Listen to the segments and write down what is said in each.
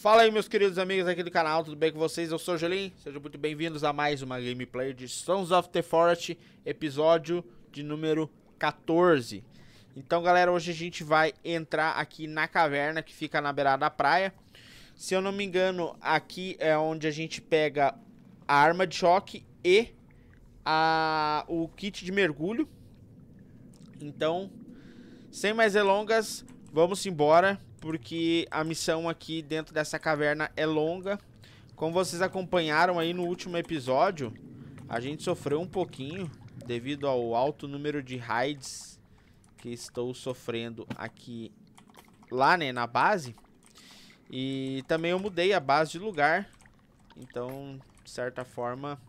Fala aí, meus queridos amigos aqui do canal, tudo bem com vocês? Eu sou o Jolim, sejam muito bem-vindos a mais uma gameplay de Sons of the Forest, episódio de número 14. Então, galera, hoje a gente vai entrar aqui na caverna que fica na beirada da praia. Se eu não me engano, aqui é onde a gente pega a arma de choque e a, o kit de mergulho. Então, sem mais delongas, vamos embora, porque a missão aqui dentro dessa caverna é longa. Como vocês acompanharam aí no último episódio, a gente sofreu um pouquinho devido ao alto número de raids que estou sofrendo aqui lá, né, na base. E também eu mudei a base de lugar. Então, de certa forma...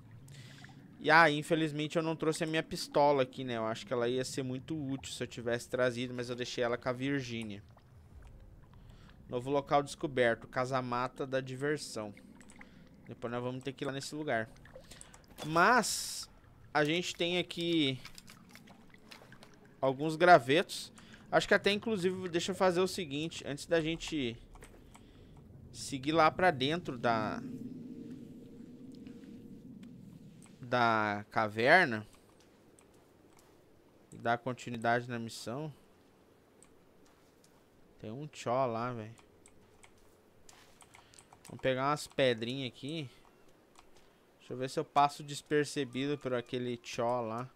E, ah, infelizmente eu não trouxe a minha pistola aqui, né? Eu acho que ela ia ser muito útil se eu tivesse trazido, mas eu deixei ela com a Virgínia. Novo local descoberto, Casa-Mata da Diversão. Depois nós vamos ter que ir lá nesse lugar. Mas, a gente tem aqui alguns gravetos. Acho que até, inclusive, deixa eu fazer o seguinte. Antes da gente seguir lá pra dentro da... Da caverna. E dar continuidade na missão. Tem um tchó lá, velho. Vamos pegar umas pedrinhas aqui. Deixa eu ver se eu passo despercebido por aquele tchó lá.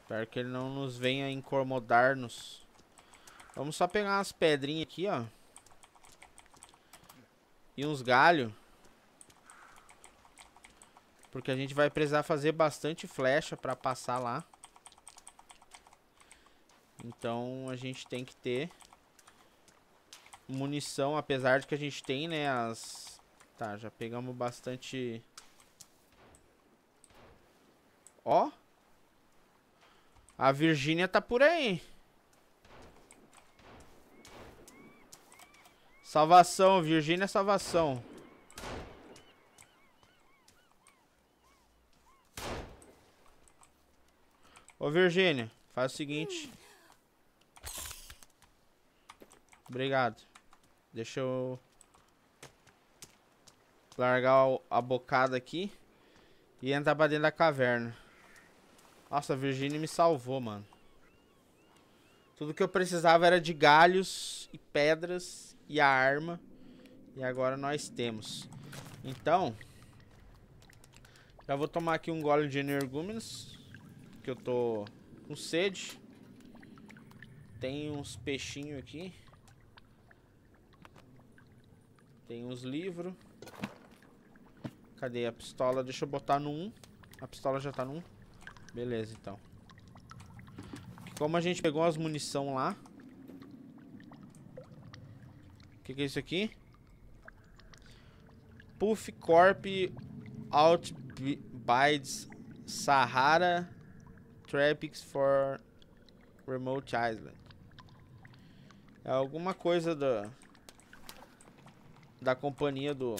Espero que ele não nos venha incomodar-nos. Vamos só pegar umas pedrinhas aqui, ó. E uns galhos. Porque a gente vai precisar fazer bastante flecha pra passar lá. Então a gente tem que ter munição, apesar de que a gente tem, né, as... Tá, já pegamos bastante... Ó. A Virgínia tá por aí. Salvação, Virgínia salvação. Ô Virgínia, faz o seguinte. Obrigado. Deixa eu largar a bocada aqui e entrar pra dentro da caverna. Nossa, a Virginia me salvou, mano. Tudo que eu precisava era de galhos e pedras e a arma. E agora nós temos. Então, já vou tomar aqui um gole de energúmenos, que eu tô com sede. Tem uns peixinhos aqui. Tem uns livros. Cadê a pistola? Deixa eu botar no 1. A pistola já tá no 1. Beleza, então. Como a gente pegou as munição lá. O que, que é isso aqui? Puff Corp Outbides Sahara Tropics for Remote Island. É alguma coisa da da companhia do,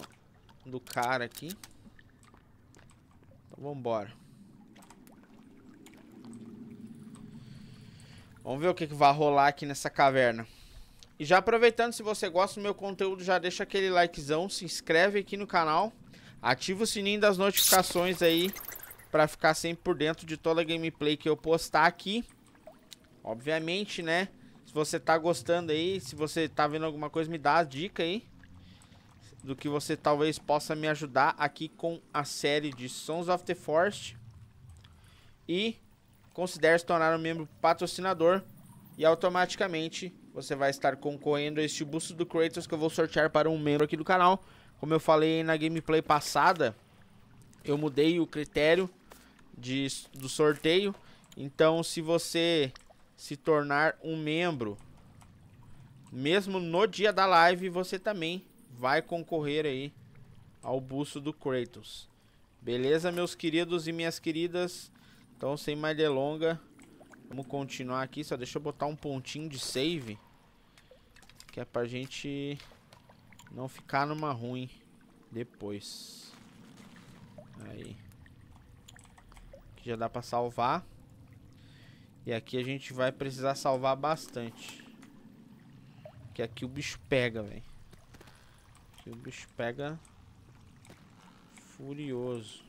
do cara aqui. Então vambora. Vamos ver o que, que vai rolar aqui nessa caverna. E já aproveitando, se você gosta do meu conteúdo, já deixa aquele likezão, se inscreve aqui no canal, ativa o sininho das notificações aí, pra ficar sempre por dentro de toda a gameplay que eu postar aqui. Obviamente, né, se você tá gostando aí, se você tá vendo alguma coisa, me dá a dica aí do que você talvez possa me ajudar aqui com a série de Sons of the Forest. E considere se tornar um membro patrocinador e automaticamente você vai estar concorrendo a este busto do Kratos que eu vou sortear para um membro aqui do canal. Como eu falei na gameplay passada, eu mudei o critério de, do sorteio. Então, se você se tornar um membro, mesmo no dia da live, você também vai concorrer aí ao busto do Kratos. Beleza, meus queridos e minhas queridas? Então, sem mais delonga, vamos continuar aqui. Só deixa eu botar um pontinho de save. Que é pra gente não ficar numa ruim depois. Aí. Aqui já dá pra salvar. E aqui a gente vai precisar salvar bastante. Que aqui o bicho pega, velho. O bicho pega furioso.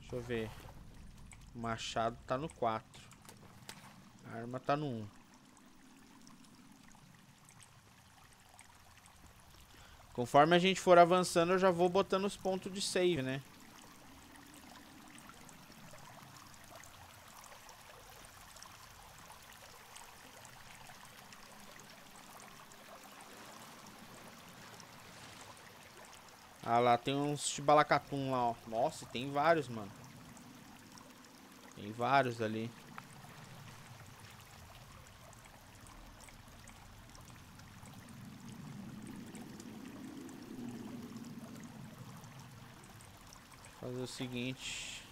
Deixa eu ver. Machado tá no 4. A arma tá no 1. Conforme a gente for avançando, eu já vou botando os pontos de save, né? Ah lá, tem uns chibalacatum lá, ó. Nossa, tem vários, mano. Tem vários ali. Fazer o seguinte.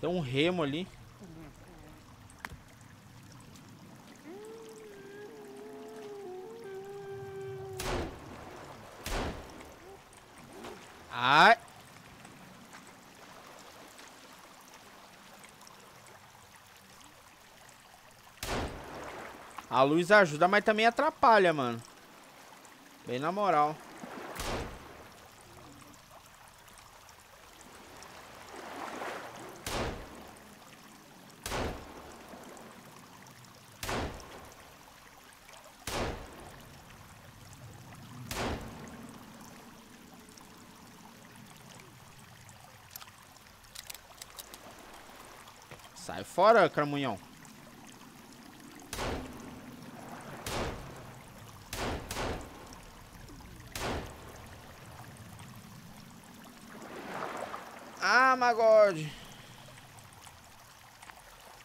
Tem um remo ali. Ai. A luz ajuda, mas também atrapalha, mano. Bem na moral. Sai fora, cramunhão. Ah, Magode.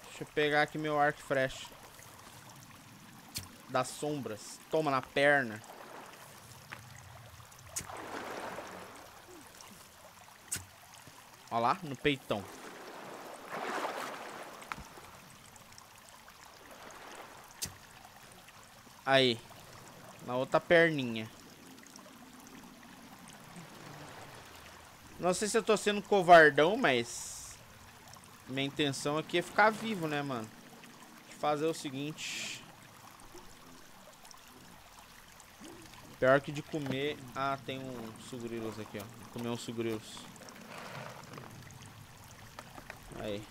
Deixa eu pegar aqui meu arco fresh. Das sombras. Toma na perna. Olha lá, no peitão. Aí. Na outra perninha. Não sei se eu tô sendo covardão, mas... Minha intenção aqui é ficar vivo, né, mano? Fazer o seguinte... Pior que de comer... Ah, tem um sugrilos aqui, ó. Vou comer uns sugrilos. Aí.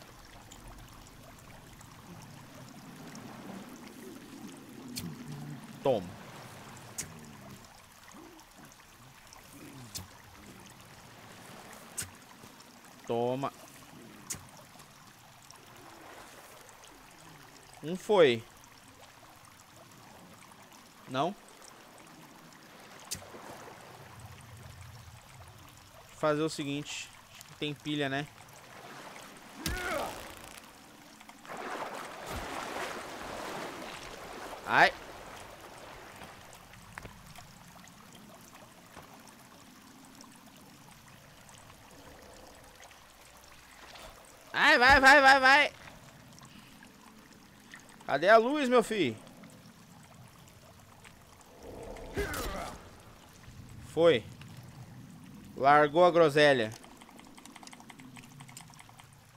Toma. Toma. Um foi. Não? Fazer o seguinte. Tem pilha, né? Ai. Vai, vai, vai, vai, vai. Cadê a luz, meu filho? Foi. Largou a groselha.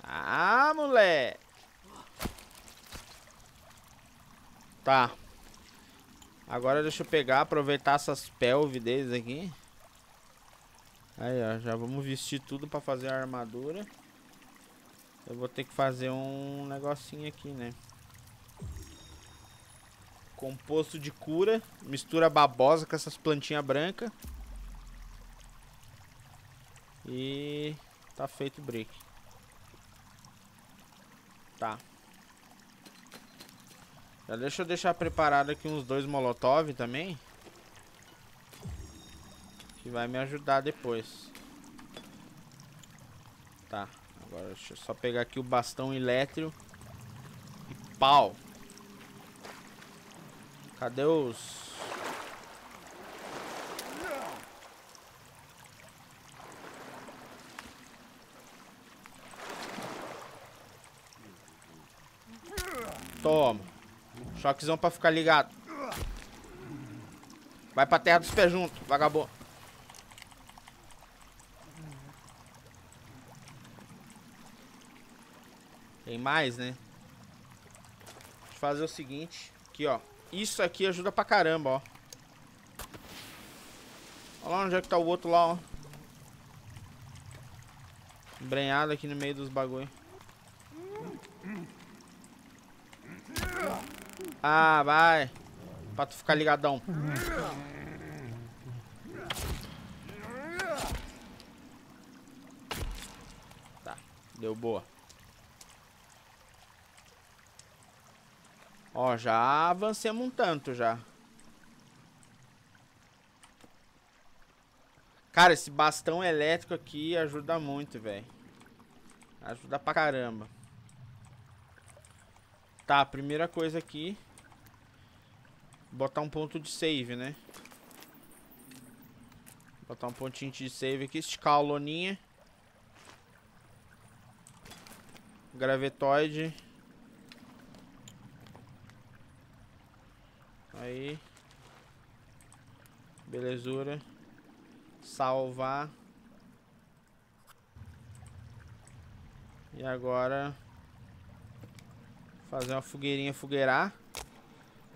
Ah, moleque. Tá. Agora deixa eu pegar, aproveitar essas pelves deles aqui. Aí, ó. Já vamos vestir tudo pra fazer a armadura. Eu vou ter que fazer um negocinho aqui, né? Composto de cura. Mistura babosa com essas plantinhas brancas. E tá feito o break. Tá. Já deixa eu deixar preparado aqui uns dois molotov também. Que vai me ajudar depois. Tá. Agora deixa eu só pegar aqui o bastão elétrico. E pau. Cadê os... Toma. Choquezão pra ficar ligado. Vai pra terra dos pés junto, vagabundo. Tem mais, né? Eu fazer o seguinte. Aqui, ó. Isso aqui ajuda pra caramba, ó. Olha lá onde é que tá o outro lá, ó. Embrenhado aqui no meio dos bagulho. Ah, vai. Pra tu ficar ligadão. Tá, deu boa. Ó, já avancemos um tanto já. Cara, esse bastão elétrico aqui ajuda muito, velho. Ajuda pra caramba. Tá, primeira coisa aqui. Botar um ponto de save, né? Botar um pontinho de save aqui. Esticar a loninha. Gravetoide. Aí. Belezura. Salvar. E agora... Fazer uma fogueirinha fogueirar.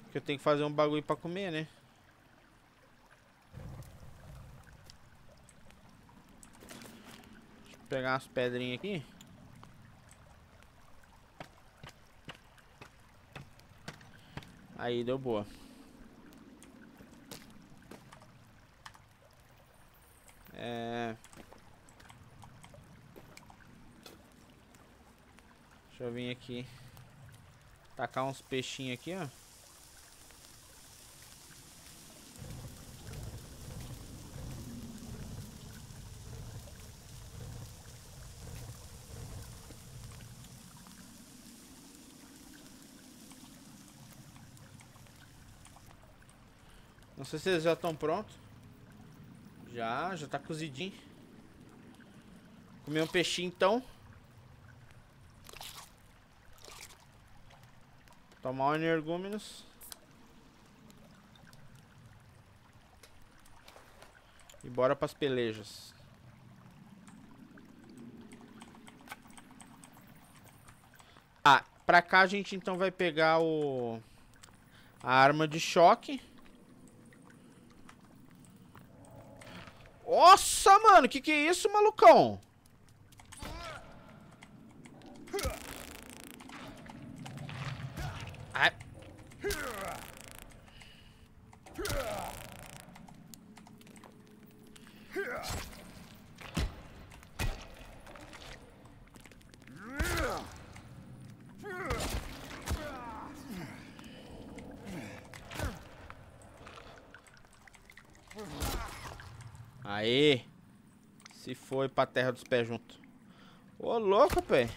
Porque eu tenho que fazer um bagulho pra comer, né? Deixa eu pegar umas pedrinhas aqui. Aí, deu boa. É... Deixa eu vir aqui. Tacar uns peixinhos aqui, ó. Não sei se eles já estão prontos. Já, já tá cozidinho. Comer um peixinho então. Tomar um energúmenos. E bora pras pelejas. Ah, pra cá a gente então vai pegar o... A arma de choque. Nossa, mano, que que é isso, malucão? Aê! Se foi pra terra dos pés junto. Ô, louco, pé.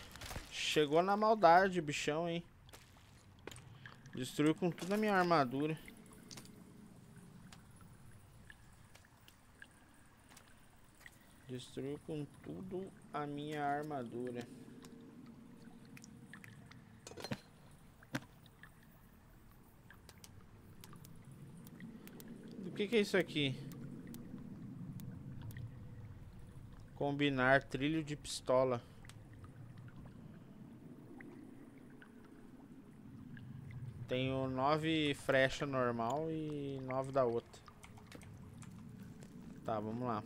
Chegou na maldade, bichão, hein? Destruiu com tudo a minha armadura. Destruiu com tudo a minha armadura. O que, que é isso aqui? Combinar trilho de pistola. Tenho nove frecha normal e nove da outra. Tá, vamos lá.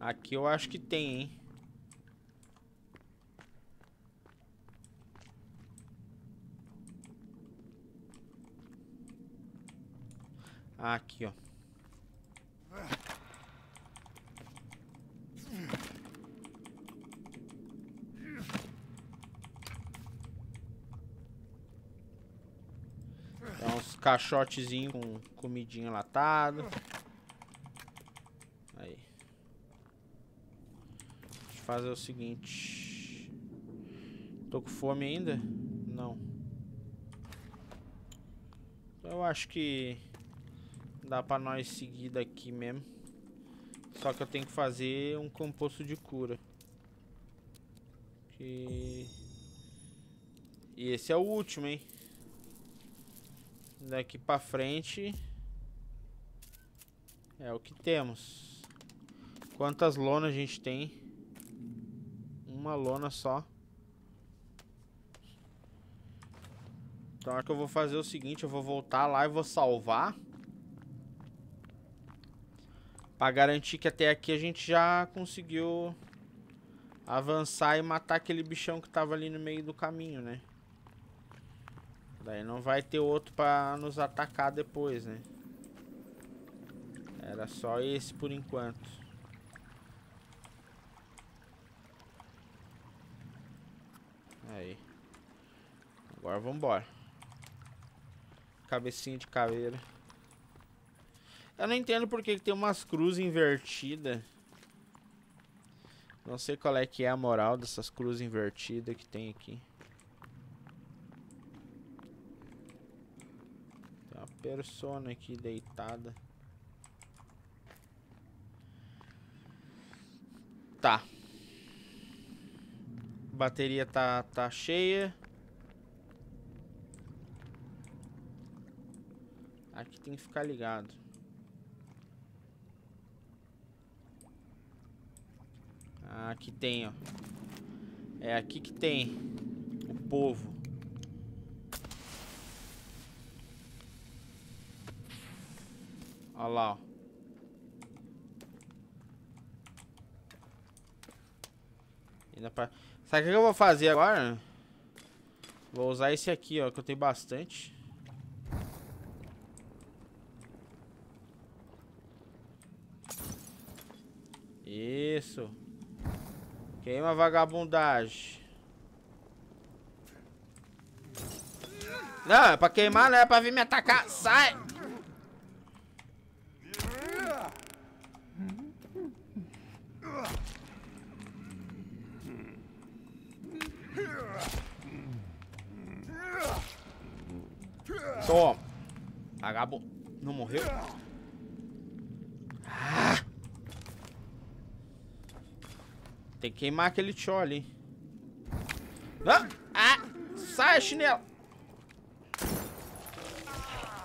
Aqui eu acho que tem, hein? Aqui, ó. Tem uns caixotezinhos com comidinha latada. Aí. Eu fazer o seguinte. Tô com fome ainda? Não. Eu acho que Dá pra nós seguir daqui mesmo. Só que eu tenho que fazer um composto de cura. que... E esse é o último, hein? Daqui pra frente... É o que temos. Quantas lonas a gente tem? Uma lona só. Então acho que eu vou fazer o seguinte, eu vou voltar lá e vou salvar. Pra garantir que até aqui a gente já conseguiu avançar e matar aquele bichão que tava ali no meio do caminho, né? Daí não vai ter outro pra nos atacar depois, né? Era só esse por enquanto. Aí. Agora vambora. Cabecinha de caveira. Eu não entendo porque que tem umas cruzes invertidas. Não sei qual é que é a moral dessas cruzes invertidas que tem aqui. Tem uma persona aqui deitada. Tá. Bateria tá, tá cheia. Aqui tem que ficar ligado. Ah, aqui tem, ó. É aqui que tem o povo. Olha lá, ó. Sabe o que eu vou fazer agora? Vou usar esse aqui, ó, que eu tenho bastante. Isso. Queima vagabundagem. Não, é pra queimar, não é pra vir me atacar. Sai! Toma. Vagabundo. Não morreu? Tem que queimar aquele tchó ali. Ah! ah sai, chinelo!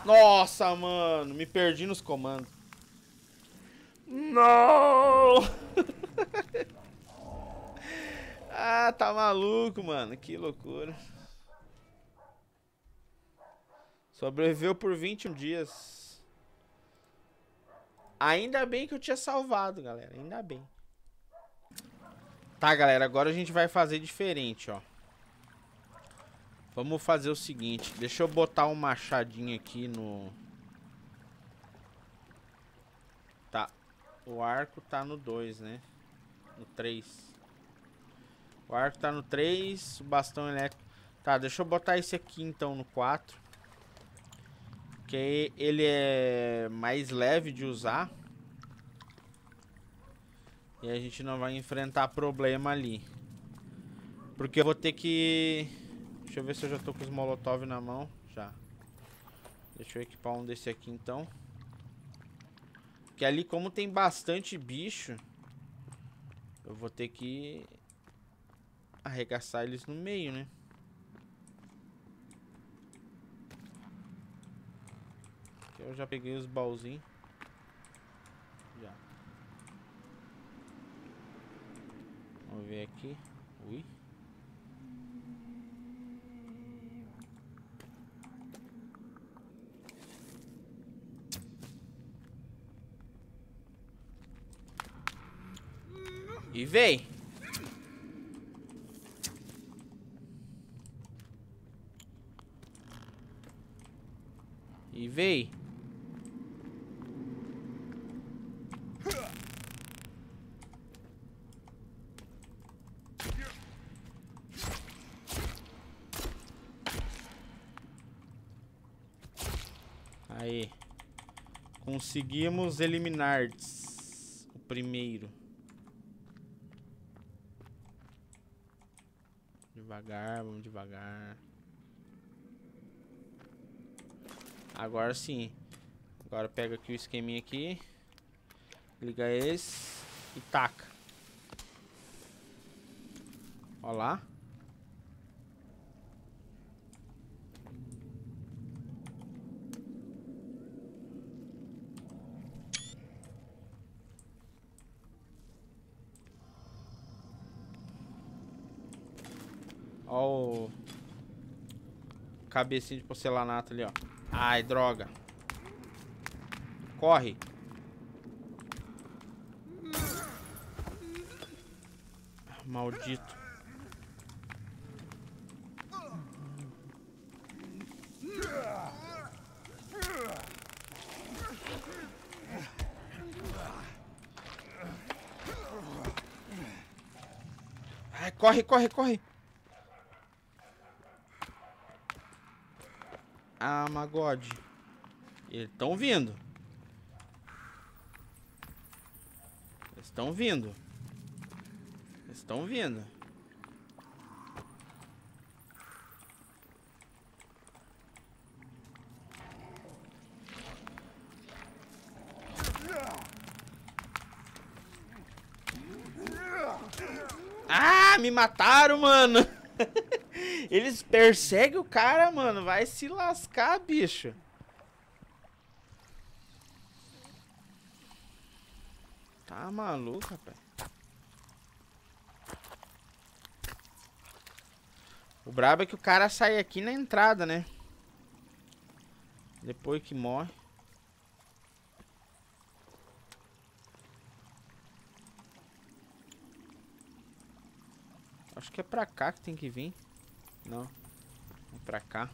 Nossa, mano. Me perdi nos comandos. Não! ah, tá maluco, mano. Que loucura. Sobreviveu por 21 dias. Ainda bem que eu tinha salvado, galera. Ainda bem. Tá, galera, agora a gente vai fazer diferente, ó. Vamos fazer o seguinte. Deixa eu botar um machadinho aqui no... Tá. O arco tá no 2, né? No 3. O arco tá no 3, o bastão elétrico... Tá, deixa eu botar esse aqui, então, no 4. Que ele é mais leve de usar. E a gente não vai enfrentar problema ali. Porque eu vou ter que... Deixa eu ver se eu já tô com os molotov na mão. Já. Deixa eu equipar um desse aqui então. Que ali como tem bastante bicho... Eu vou ter que... Arregaçar eles no meio, né? Eu já peguei os baúzinhos. Vamos ver aqui. Ui. E vem. E vem. Conseguimos eliminar o primeiro. Devagar, vamos devagar. Agora sim. Agora pega aqui o esqueminha aqui. Liga esse e taca. Ó lá. Ó o... Cabecinha de porcelanato ali, ó. Ai, droga. Corre. Maldito. Ai, corre, corre, corre. Ah, Magode. Eles estão vindo. Estão vindo. Estão vindo. Ah, me mataram, mano. Eles perseguem o cara, mano. Vai se lascar, bicho. Tá maluco, rapaz. O brabo é que o cara sai aqui na entrada, né? Depois que morre. Acho que é pra cá que tem que vir. Não. Vamos pra cá.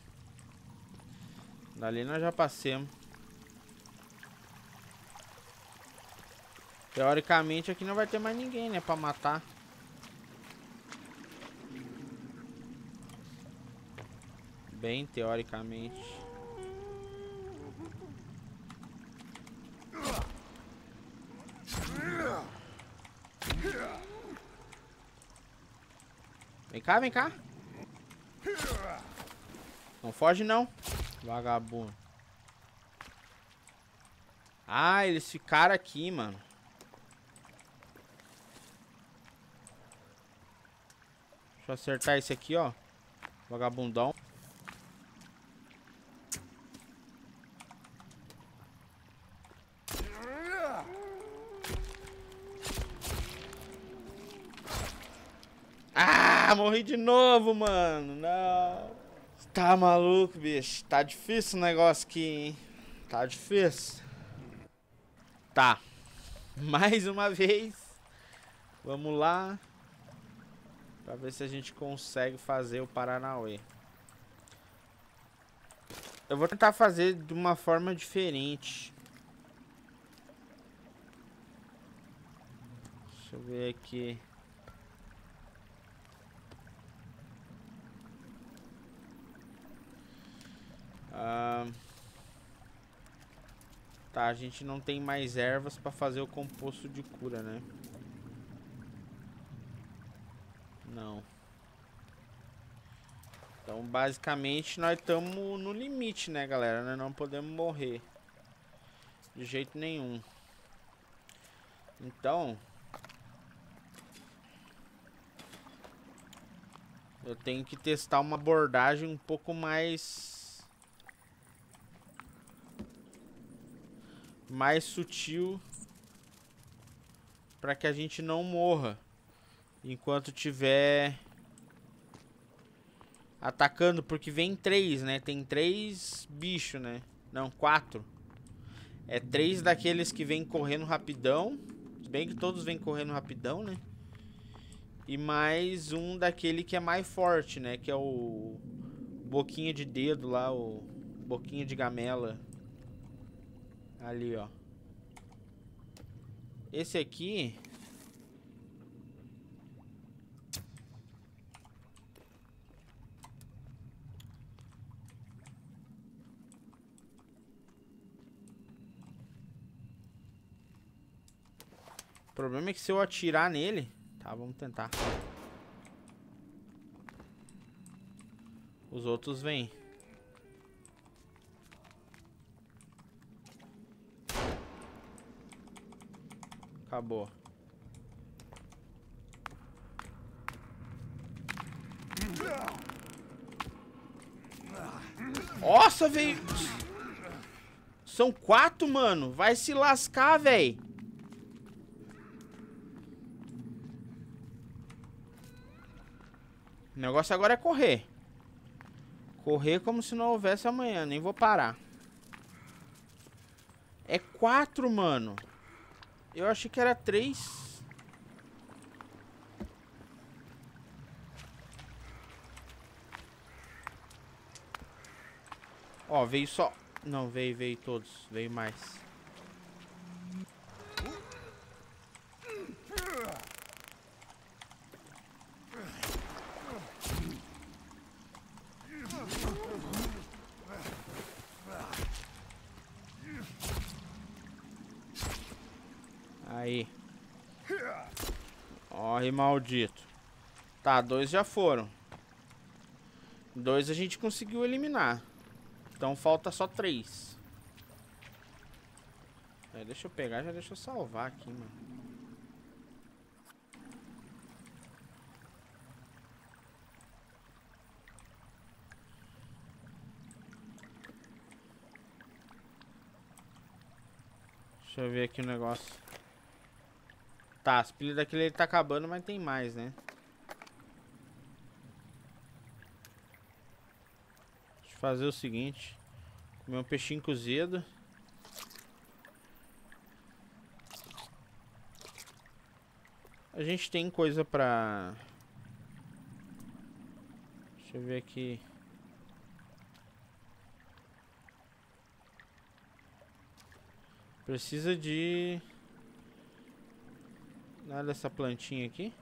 Dali nós já passemos. Teoricamente aqui não vai ter mais ninguém, né? Pra matar. Bem teoricamente. Vem cá, vem cá. Não foge não, vagabundo. Ah, eles ficaram aqui, mano. Deixa eu acertar esse aqui, ó. Vagabundão. Ah, morri de novo, mano. Não. Tá maluco, bicho. Tá difícil o negócio aqui, hein? Tá difícil. Tá. Mais uma vez. Vamos lá. Pra ver se a gente consegue fazer o Paranauê. Eu vou tentar fazer de uma forma diferente. Deixa eu ver aqui. Tá, a gente não tem mais ervas para fazer o composto de cura, né? Não. Então, basicamente, nós estamos no limite, né, galera? Nós não podemos morrer. De jeito nenhum. Então... Eu tenho que testar uma abordagem um pouco mais mais sutil para que a gente não morra enquanto tiver atacando, porque vem três, né? Tem três bichos, né? Não, quatro. É três daqueles que vem correndo rapidão. Bem que todos vêm correndo rapidão, né? E mais um daquele que é mais forte, né? Que é o boquinha de dedo lá, o boquinha de gamela. Ali, ó. Esse aqui... O problema é que se eu atirar nele... Tá, vamos tentar. Os outros vêm. Acabou. Nossa, veio... São quatro, mano. Vai se lascar, velho. O negócio agora é correr. Correr como se não houvesse amanhã. Nem vou parar. É quatro, mano. Eu achei que era três. Ó, veio só... Não, veio, veio todos. Veio mais. Maldito. Tá, dois já foram. Dois a gente conseguiu eliminar. Então falta só três. É, deixa eu pegar, já deixa eu salvar aqui, mano. Deixa eu ver aqui o negócio. Tá, as pilhas daquele ele tá acabando, mas tem mais, né? Deixa eu fazer o seguinte. Comer um peixinho cozido. A gente tem coisa pra... Deixa eu ver aqui. Precisa de... Olha essa plantinha aqui.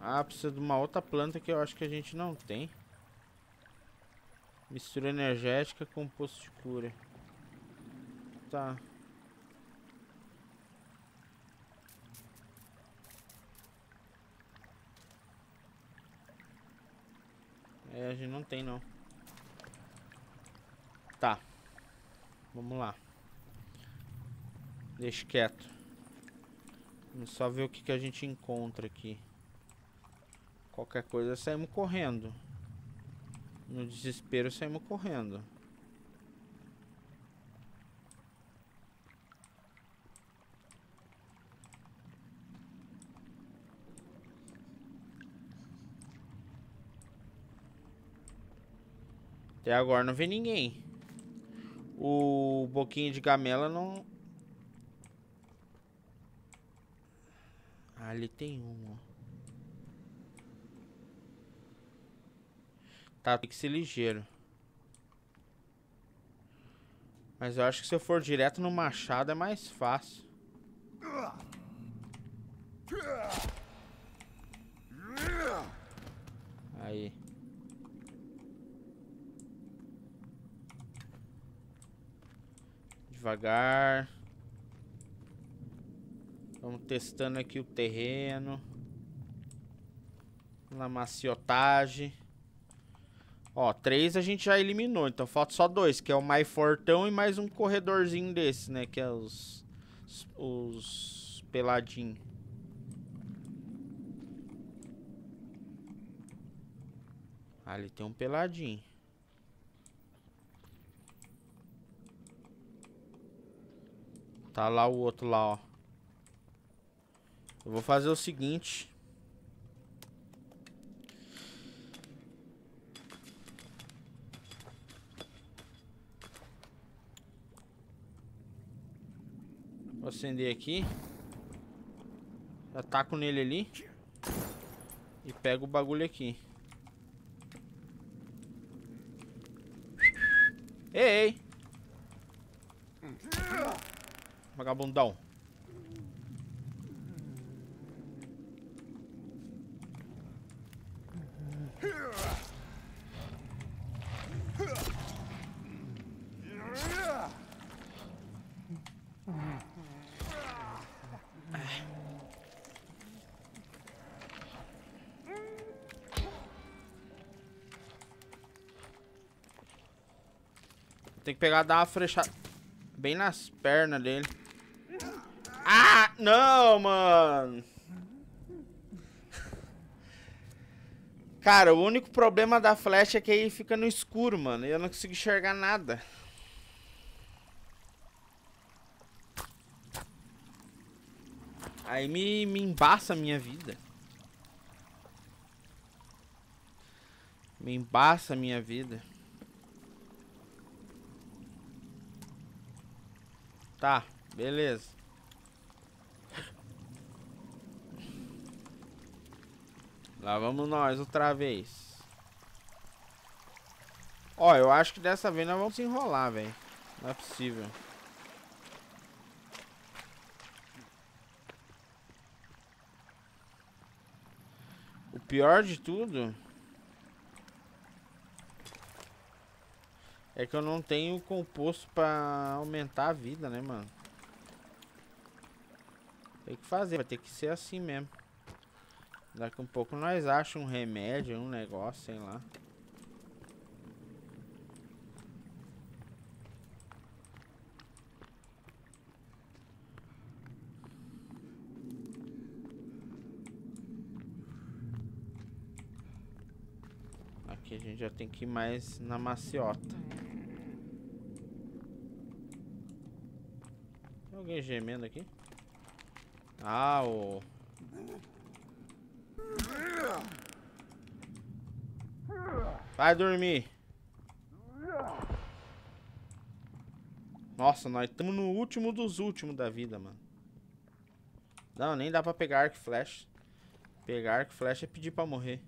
Ah, precisa de uma outra planta que eu acho que a gente não tem. Mistura energética com posto de cura. Tá. É, a gente não tem não. Tá. Vamos lá. Deixa quieto. Vamos só ver o que, que a gente encontra aqui. Qualquer coisa saímos correndo. No desespero saímos correndo. Até agora não vem ninguém. O boquinho de gamela não... Ah, ali tem um, ó. Tá, tem que ser ligeiro. Mas eu acho que se eu for direto no machado é mais fácil. Aí. Devagar. Vamos testando aqui o terreno. Na maciotagem. Ó, três a gente já eliminou, então falta só dois, que é o mais fortão e mais um corredorzinho desse, né? Que é os... Os... Peladinhos. Ali tem um peladinho. Tá lá o outro lá, ó. Eu vou fazer o seguinte. Vou acender aqui. Já taco nele ali. E pego o bagulho aqui. Ei, ei. Vagabundão. Tem que pegar, dar uma frechada bem nas pernas dele. Não, mano. Cara, o único problema da flecha é que aí fica no escuro, mano. E eu não consigo enxergar nada. Aí me, me embaça a minha vida. Me embaça a minha vida. Tá, beleza. Lá vamos nós outra vez. Ó, eu acho que dessa vez nós vamos se enrolar, velho. Não é possível. O pior de tudo... É que eu não tenho composto pra aumentar a vida, né, mano? Tem que fazer, vai ter que ser assim mesmo. Daqui um pouco nós achamos um remédio, um negócio, sei lá. Aqui a gente já tem que ir mais na maciota. Tem alguém gemendo aqui? Ah, o... Vai dormir. Nossa, nós estamos no último dos últimos da vida, mano. Não, nem dá pra pegar arco e flash. Pegar arco e flash é pedir pra morrer.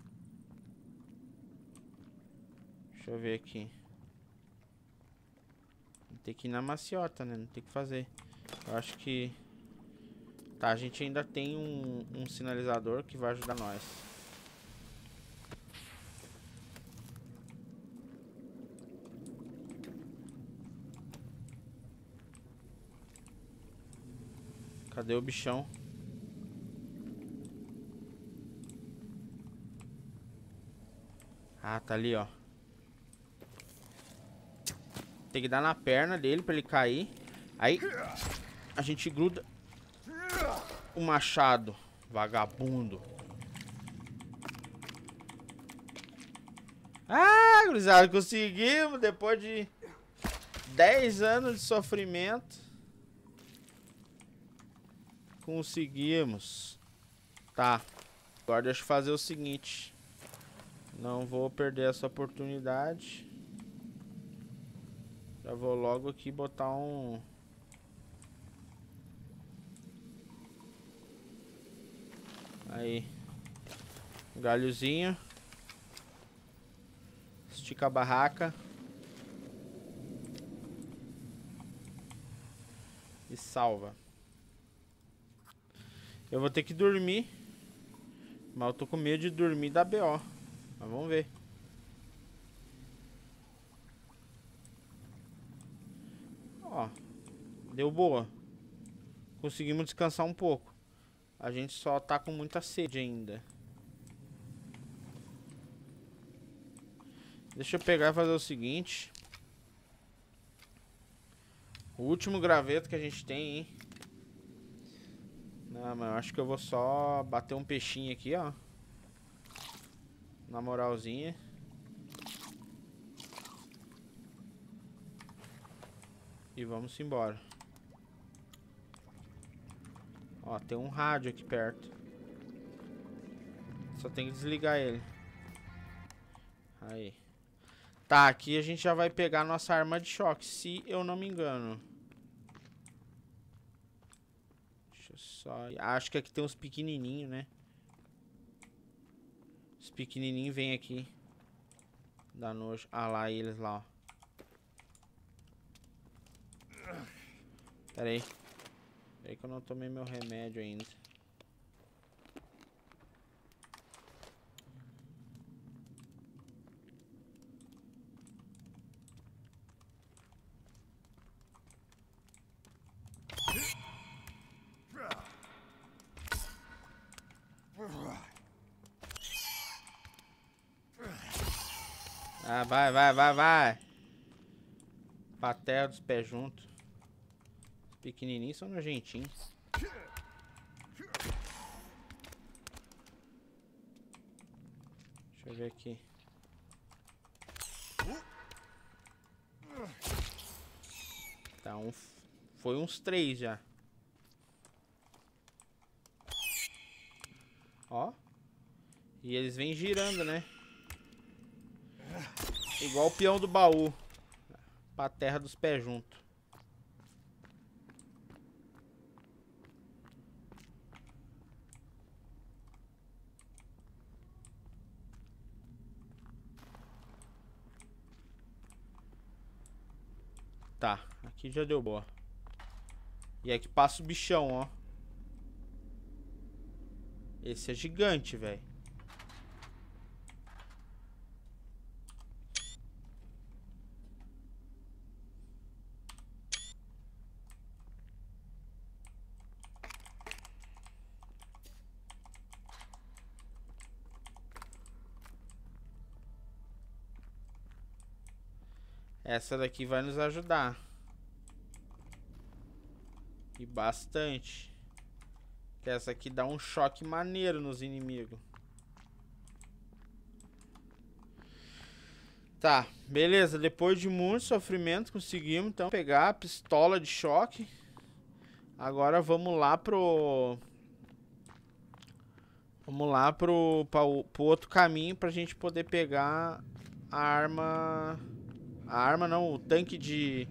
Deixa eu ver aqui. Tem que ir na maciota, né? Não tem que fazer. Eu acho que... Tá, a gente ainda tem um, um sinalizador que vai ajudar nós. Cadê o bichão? Ah, tá ali, ó. Tem que dar na perna dele pra ele cair. Aí, a gente gruda o machado, vagabundo. Ah, gurizada, conseguimos depois de 10 anos de sofrimento. Conseguimos. Tá. Agora deixa eu fazer o seguinte. Não vou perder essa oportunidade. Já vou logo aqui botar um... Aí. Um galhozinho. Estica a barraca. E salva. Eu vou ter que dormir. Mas eu tô com medo de dormir da BO. Mas vamos ver. Ó. Deu boa. Conseguimos descansar um pouco. A gente só tá com muita sede ainda. Deixa eu pegar e fazer o seguinte. O último graveto que a gente tem, hein? Não, mas eu acho que eu vou só bater um peixinho aqui, ó. Na moralzinha. E vamos embora. Ó, tem um rádio aqui perto. Só tem que desligar ele. Aí. Tá, aqui a gente já vai pegar nossa arma de choque, se eu não me engano. Deixa eu só... Acho que aqui tem uns pequenininhos, né? Os pequenininhos vêm aqui. Dá nojo. Ah lá, eles lá, ó. Pera aí. É que eu não tomei meu remédio ainda. Vai, vai, vai, vai. Patel dos pés juntos. Pequenininhos são nojentinhos. Deixa eu ver aqui. Tá, um, foi uns três já. Ó. E eles vêm girando, né? Igual o peão do baú. Pra terra dos pés junto. Tá, aqui já deu boa. E aqui passa o bichão, ó. Esse é gigante, velho. Essa daqui vai nos ajudar. E bastante. Que essa aqui dá um choque maneiro nos inimigos. Tá, beleza. Depois de muito sofrimento, conseguimos então pegar a pistola de choque. Agora vamos lá pro... Vamos lá pro, pro, pro outro caminho pra gente poder pegar a arma... A arma não, o tanque de,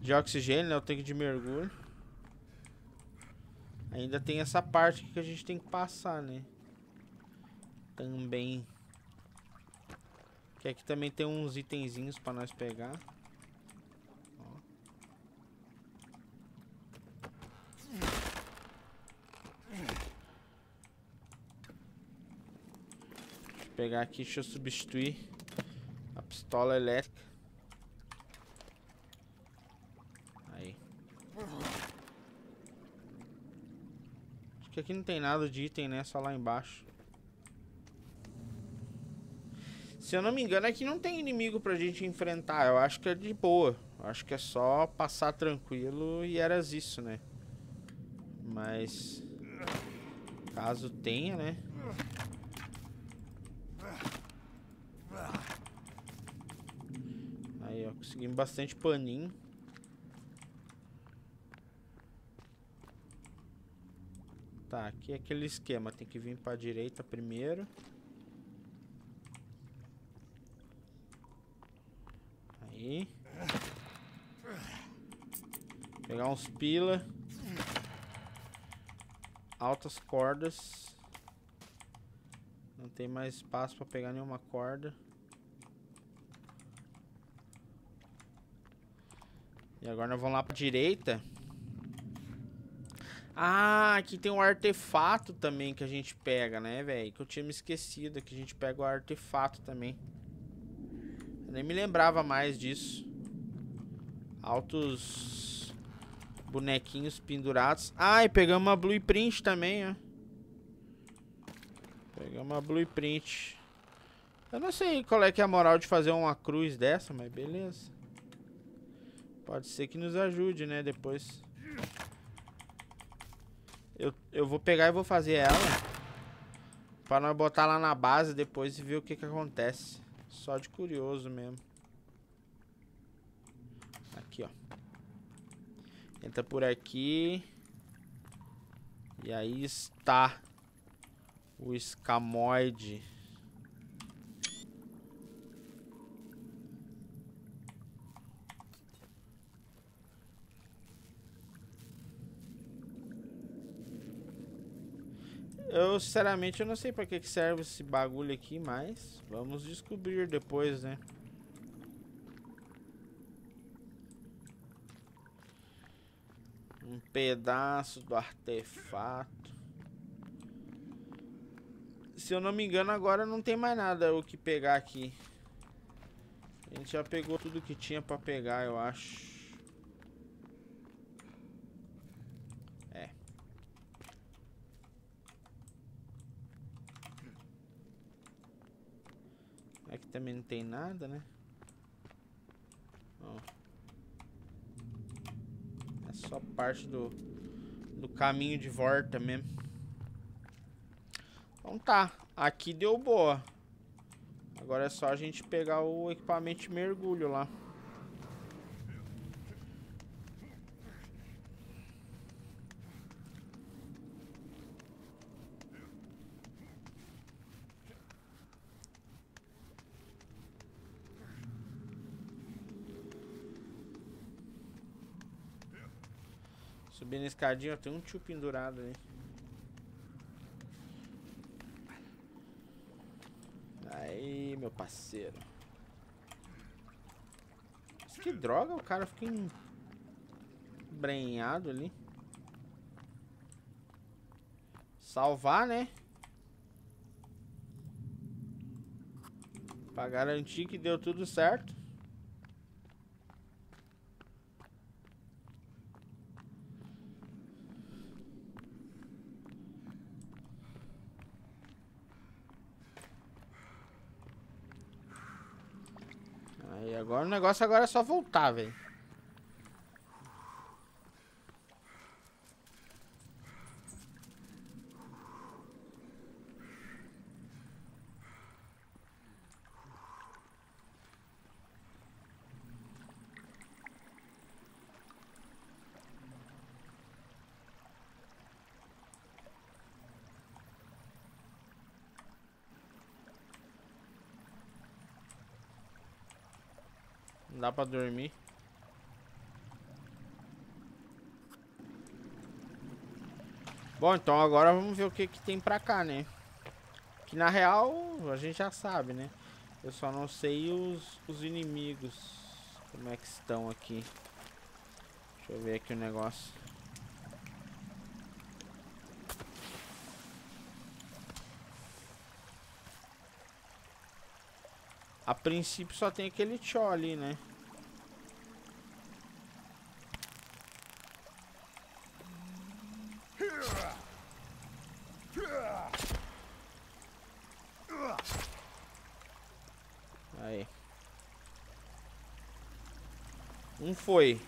de oxigênio, né? O tanque de mergulho. Ainda tem essa parte que a gente tem que passar, né? Também. Que aqui também tem uns itenzinhos pra nós pegar. Pegar aqui, deixa eu substituir a pistola elétrica. Que aqui não tem nada de item, né? Só lá embaixo. Se eu não me engano, aqui não tem inimigo pra gente enfrentar. Eu acho que é de boa. Eu acho que é só passar tranquilo e eras isso, né? Mas... Caso tenha, né? Aí, ó. Conseguimos bastante paninho. Tá, aqui é aquele esquema. Tem que vir pra direita primeiro. Aí. Pegar uns pila. Altas cordas. Não tem mais espaço pra pegar nenhuma corda. E agora nós vamos lá pra direita. Ah, aqui tem um artefato também que a gente pega, né, velho? Que eu tinha me esquecido, que a gente pega o artefato também. Eu nem me lembrava mais disso. Altos bonequinhos pendurados. Ah, e pegamos uma blueprint também, ó. Pegamos uma blueprint. Eu não sei qual é que é a moral de fazer uma cruz dessa, mas beleza. Pode ser que nos ajude, né, depois. Eu, eu vou pegar e vou fazer ela. Pra nós botar lá na base depois e ver o que que acontece. Só de curioso mesmo. Aqui, ó. Entra por aqui. E aí está o escamoide. Eu, sinceramente, eu não sei pra que, serve esse bagulho aqui, mas vamos descobrir depois, né? Um pedaço do artefato. Se eu não me engano, agora não tem mais nada o que pegar aqui. A gente já pegou tudo que tinha pra pegar, eu acho. Aqui também não tem nada, né? Ó. É só parte do, do caminho de volta mesmo. Então tá, aqui deu boa. Agora é só a gente pegar o equipamento de mergulho lá. Subindo a escadinha, tem um tio pendurado aí. Aí, meu parceiro. Mas que droga, o cara fica embrenhado ali. Salvar, né? Pra garantir que deu tudo certo. Agora o negócio agora é só voltar, velho. Dá pra dormir. Bom, então agora vamos ver o que, que tem pra cá, né? Que na real a gente já sabe, né? Eu só não sei os, os inimigos. Como é que estão aqui. Deixa eu ver aqui o negócio. A princípio só tem aquele tchó ali, né? Aí. Um foi.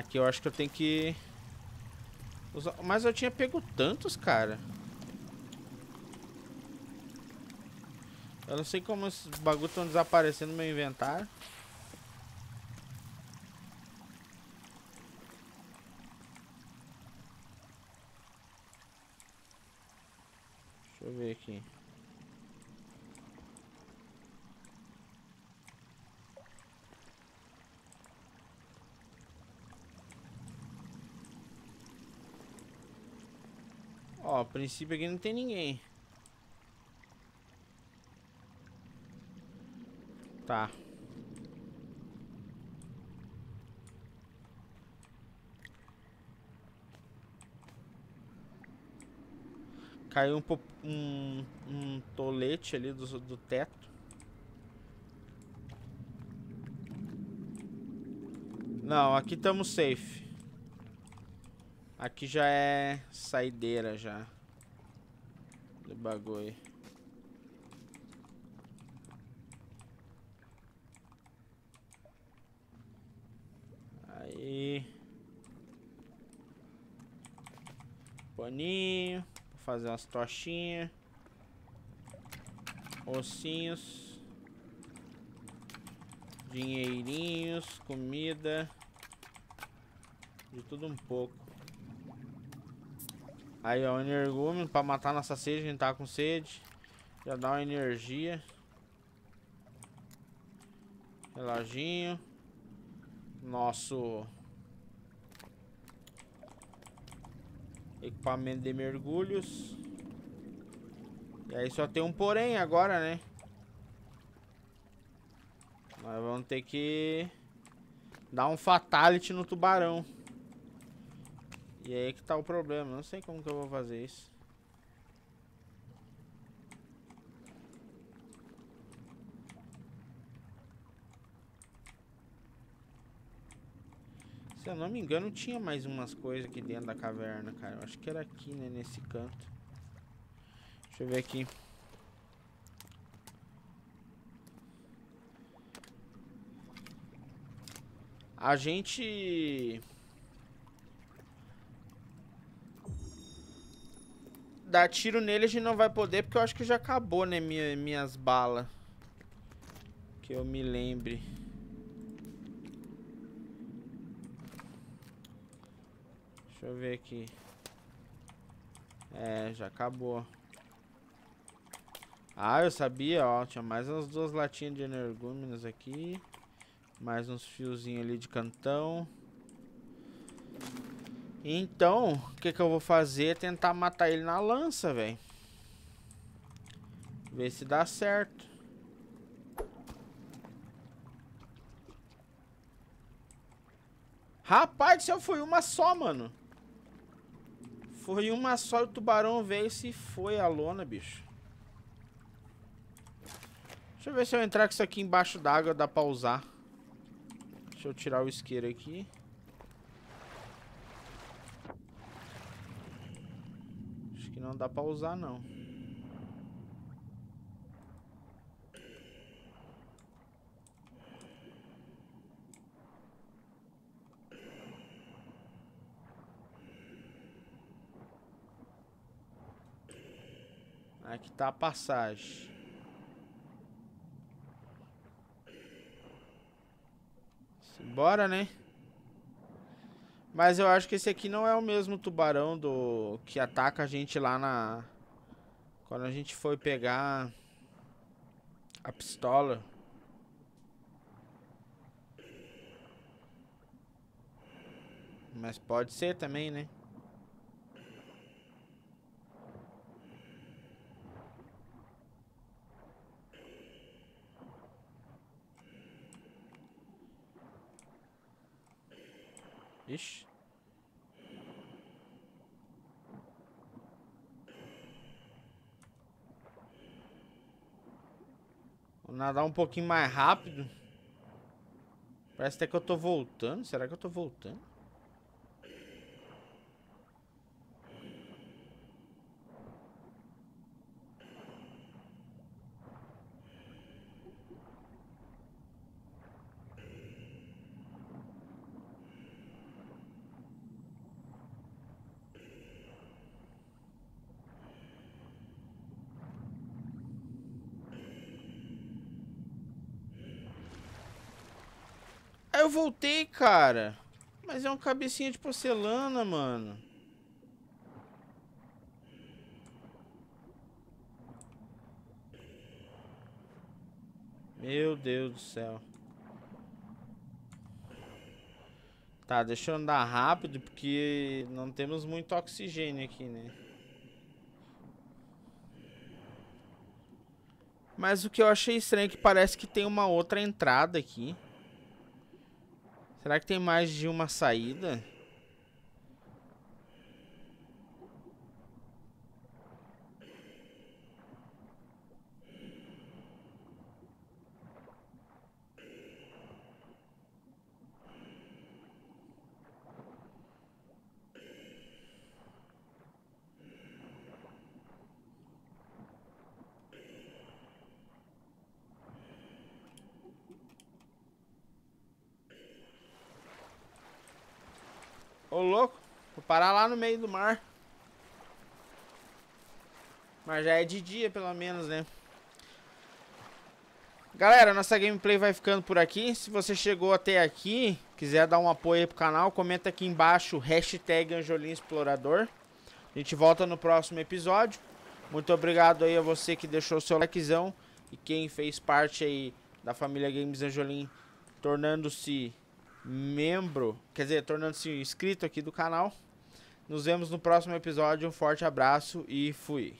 Aqui eu acho que eu tenho que... Usar... Mas eu tinha pego tantos, cara. Eu não sei como esses bagulhos estão desaparecendo no meu inventário. Deixa eu ver aqui. Ó, a princípio aqui não tem ninguém. Tá. Caiu um, um, um tolete ali do, do teto. Não, aqui estamos safe. Aqui já é saideira já. Do bagulho. Aí. Paninho. fazer umas tochinhas. Ossinhos. Dinheirinhos. Comida. De tudo um pouco. Aí, ó, energúmeno pra matar nossa sede, a gente tá com sede. Já dá uma energia. Reloginho. Nosso equipamento de mergulhos. E aí só tem um porém agora, né? Nós vamos ter que dar um fatality no tubarão. E aí que tá o problema. Não sei como que eu vou fazer isso. Se eu não me engano, tinha mais umas coisas aqui dentro da caverna, cara. Eu acho que era aqui, né? Nesse canto. Deixa eu ver aqui. A gente... Dar tiro nele a gente não vai poder, porque eu acho que já acabou, né, minha, minhas balas. Que eu me lembre. Deixa eu ver aqui. É, já acabou. Ah, eu sabia, ó. Tinha mais umas duas latinhas de energúmenos aqui. Mais uns fiozinhos ali de cantão. Então, o que, que eu vou fazer é tentar matar ele na lança, velho. Ver se dá certo. Rapaz, se eu fui uma só, mano. Foi uma só o tubarão veio se foi a lona, bicho. Deixa eu ver se eu entrar com isso aqui embaixo d'água dá pra usar. Deixa eu tirar o isqueiro aqui. Não dá pra usar, não. Aqui tá a passagem. Bora, né? Mas eu acho que esse aqui não é o mesmo tubarão do que ataca a gente lá na... Quando a gente foi pegar a pistola. Mas pode ser também, né? Ixi. Vou nadar um pouquinho mais rápido. Parece até que eu tô voltando. Será que eu tô voltando? Voltei, cara. Mas é uma cabecinha de porcelana, mano. Meu Deus do céu. Tá, deixa eu andar rápido, porque não temos muito oxigênio aqui, né? Mas o que eu achei estranho é que parece que tem uma outra entrada aqui. Será que tem mais de uma saída? Ô, louco. Vou parar lá no meio do mar. Mas já é de dia, pelo menos, né? Galera, nossa gameplay vai ficando por aqui. Se você chegou até aqui, quiser dar um apoio aí pro canal, comenta aqui embaixo, hashtag Anjolim Explorador. A gente volta no próximo episódio. Muito obrigado aí a você que deixou seu likezão e quem fez parte aí da família Games Anjolim, tornando-se membro, quer dizer, tornando-se inscrito aqui do canal. Nos vemos no próximo episódio. Um forte abraço e fui.